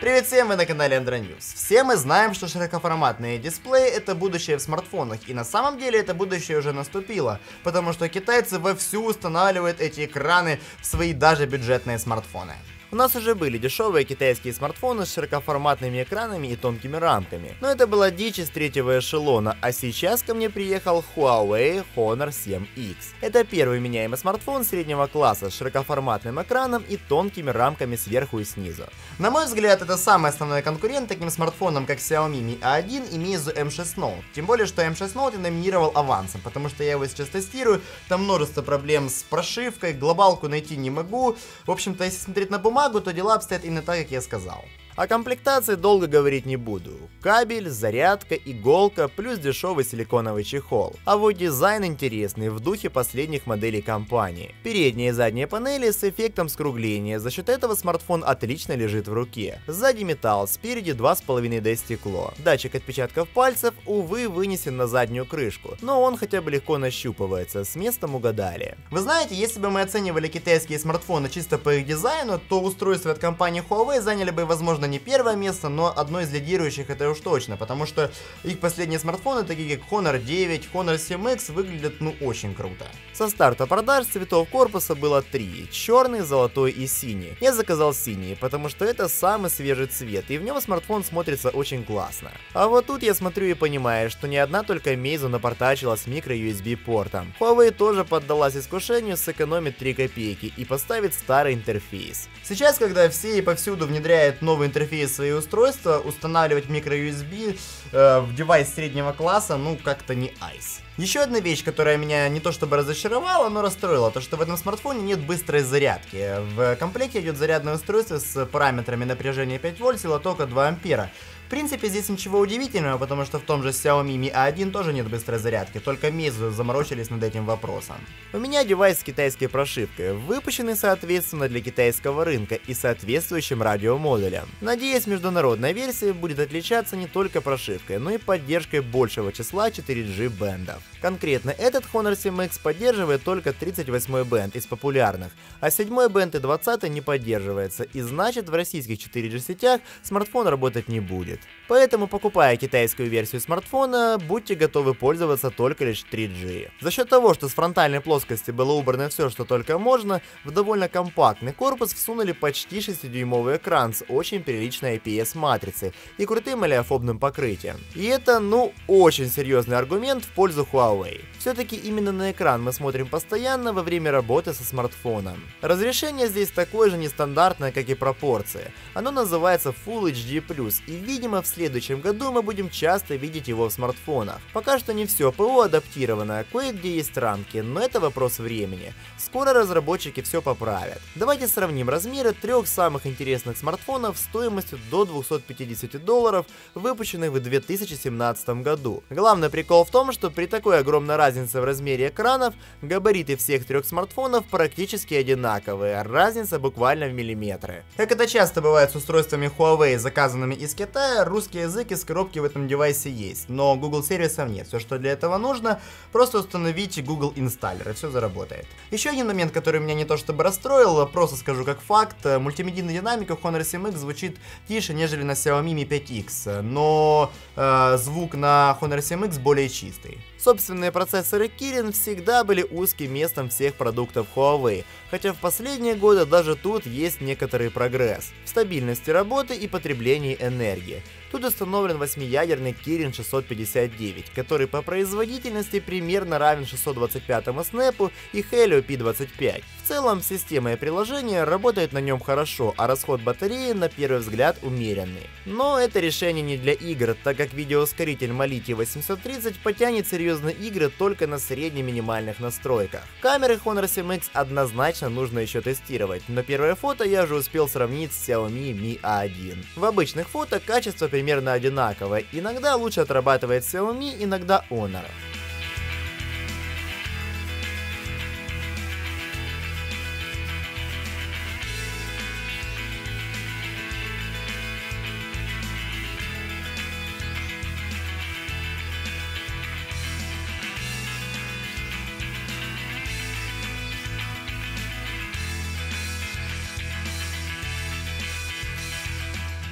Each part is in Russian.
Привет всем, вы на канале Andronews. Все мы знаем, что широкоформатные дисплеи это будущее в смартфонах, и на самом деле это будущее уже наступило, потому что китайцы вовсю устанавливают эти экраны в свои даже бюджетные смартфоны. У нас уже были дешевые китайские смартфоны с широкоформатными экранами и тонкими рамками, но это была дичь из третьего эшелона, а сейчас ко мне приехал Huawei Honor 7X. Это первый меняемый смартфон среднего класса с широкоформатным экраном и тонкими рамками сверху и снизу. На мой взгляд, это самый основной конкурент таким смартфонам, как Xiaomi Mi A1 и Meizu M6 Note. Тем более, что M6 Note я номинировал авансом, потому что я его сейчас тестирую, там множество проблем с прошивкой, глобалку найти не могу. В общем-то, если смотреть на бумагу, бумагу, то дела обстоят именно так, как я сказал. О комплектации долго говорить не буду. Кабель, зарядка, иголка, плюс дешевый силиконовый чехол. А вот дизайн интересный, в духе последних моделей компании. Передние и задние панели с эффектом скругления, за счет этого смартфон отлично лежит в руке. Сзади металл, спереди 2,5D стекло. Датчик отпечатков пальцев, увы, вынесен на заднюю крышку, но он хотя бы легко нащупывается, с местом угадали. Вы знаете, если бы мы оценивали китайские смартфоны чисто по их дизайну, то устройства от компании Huawei заняли бы, возможно, не первое место, но одно из лидирующих это уж точно, потому что их последние смартфоны, такие как Honor 9, Honor 7X, выглядят ну очень круто. Со старта продаж цветов корпуса было три, черный, золотой и синий. Я заказал синий, потому что это самый свежий цвет, и в нем смартфон смотрится очень классно. А вот тут я смотрю и понимаю, что не одна только Meizu напортачила с микро-USB портом. Huawei тоже поддалась искушению сэкономить 3 копейки и поставить старый интерфейс. Сейчас, когда все и повсюду внедряют новый интерфейс свои устройства, устанавливать микро-USB э, в девайс среднего класса, ну, как-то не айс. Еще одна вещь, которая меня не то чтобы разочаровала, но расстроила, то что в этом смартфоне нет быстрой зарядки. В комплекте идет зарядное устройство с параметрами напряжения 5 вольт, сила тока 2 ампера. Принципе, здесь ничего удивительного, потому что в том же Xiaomi Mi A1 тоже нет быстрой зарядки, только Meizu заморочились над этим вопросом. У меня девайс с китайской прошивкой, выпущенный соответственно для китайского рынка и соответствующим радиомодулем. Надеюсь, международная версия будет отличаться не только прошивкой, но и поддержкой большего числа 4G бендов. Конкретно этот Honor 7X поддерживает только 38 бенд из популярных, а 7 бенд и 20 не поддерживается, и значит в российских 4G сетях смартфон работать не будет. Поэтому, покупая китайскую версию смартфона, будьте готовы пользоваться только лишь 3G. За счет того, что с фронтальной плоскости было убрано все, что только можно, в довольно компактный корпус всунули почти 6-дюймовый экран с очень приличной IPS-матрицей и крутым олеофобным покрытием. И это, ну, очень серьезный аргумент в пользу Huawei. Все-таки именно на экран мы смотрим постоянно во время работы со смартфоном. Разрешение здесь такое же нестандартное, как и пропорции. Оно называется Full HD+, и видимо в следующем году мы будем часто видеть его в смартфонах. Пока что не все ПО адаптировано, кое-где есть рамки, но это вопрос времени. Скоро разработчики все поправят. Давайте сравним размеры трех самых интересных смартфонов стоимостью до 250 долларов, выпущенных в 2017 году. Главный прикол в том, что при такой огромной разнице в размере экранов, габариты всех трех смартфонов практически одинаковые, разница буквально в миллиметры. Как это часто бывает с устройствами Huawei, заказанными из Китая, русский язык из коробки в этом девайсе есть, но Google сервисов нет. Все, что для этого нужно, просто установите Google Installer и все заработает. Еще один момент, который меня не то чтобы расстроил, просто скажу как факт, мультимедийный динамик в Honor 7X звучит тише, нежели на Xiaomi Mi 5X, но э, звук на Honor 7X более чистый. Собственные процессоры Kirin всегда были узким местом всех продуктов Huawei, хотя в последние годы даже тут есть некоторый прогресс в стабильности работы и потреблении энергии. Тут установлен 8-ядерный Kirin 659, который по производительности примерно равен 625 снэпу и Helio P25. В целом, система и приложения работают на нем хорошо, а расход батареи на первый взгляд умеренный. Но это решение не для игр, так как видеоускоритель Maliti 830 потянет серьезные игры только на средне-минимальных настройках. Камеры Honor 7X однозначно нужно еще тестировать, но первое фото я уже успел сравнить с Xiaomi Mi A1. В обычных фото качество примерно одинаковое, иногда лучше отрабатывает Xiaomi, иногда Honor.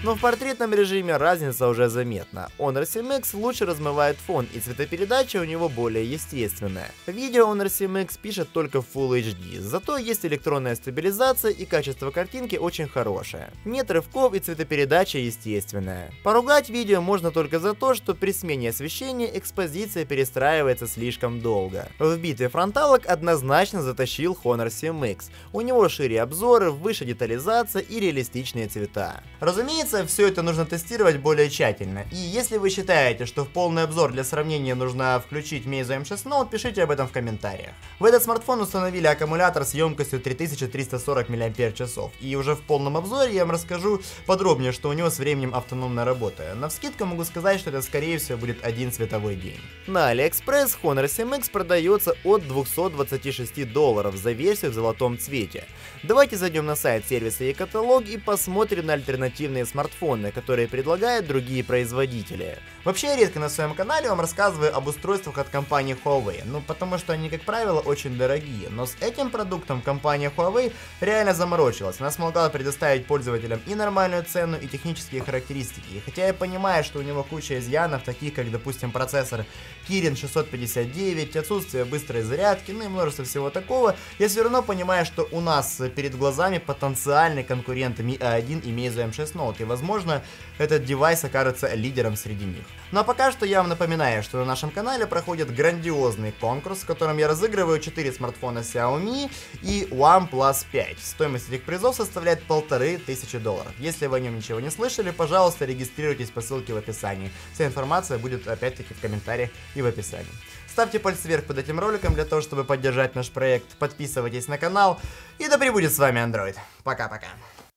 Но в портретном режиме разница уже заметна. Honor 7X лучше размывает фон и цветопередача у него более естественная. Видео Honor 7X пишет только в Full HD, зато есть электронная стабилизация и качество картинки очень хорошее. Нет рывков и цветопередача естественная. Поругать видео можно только за то, что при смене освещения экспозиция перестраивается слишком долго. В битве фронталок однозначно затащил Honor 7X. У него шире обзоры, выше детализация и реалистичные цвета. Разумеется, все это нужно тестировать более тщательно. И если вы считаете, что в полный обзор для сравнения нужно включить Meizu M6 Note, пишите об этом в комментариях. В этот смартфон установили аккумулятор с емкостью 3340 мАч. И уже в полном обзоре я вам расскажу подробнее, что у него с временем автономная работа. На вскидку могу сказать, что это скорее всего будет один световой день. На AliExpress Honor 7X продается от 226 долларов за версию в золотом цвете. Давайте зайдем на сайт сервиса и каталог и посмотрим на альтернативные смартфоны, которые предлагают другие производители. Вообще я редко на своем канале вам рассказываю об устройствах от компании Huawei, ну потому что они как правило очень дорогие, но с этим продуктом компания Huawei реально заморочилась, она смогла предоставить пользователям и нормальную цену, и технические характеристики, и хотя я понимаю, что у него куча изъянов, таких как допустим процессор Kirin 659, отсутствие быстрой зарядки, ну и множество всего такого, я все равно понимаю, что у нас перед глазами потенциальный конкурент Mi A1 и Meizu M6 Note, возможно этот девайс окажется лидером среди них. Ну а пока что я вам напоминаю, что на нашем канале проходит грандиозный конкурс, в котором я разыгрываю 4 смартфона Xiaomi и OnePlus 5. Стоимость этих призов составляет полторы тысячи долларов. Если вы о нем ничего не слышали, пожалуйста, регистрируйтесь по ссылке в описании. Вся информация будет опять-таки в комментариях и в описании. Ставьте пальцы вверх под этим роликом для того, чтобы поддержать наш проект. Подписывайтесь на канал. И да пребудет с вами Android. Пока-пока.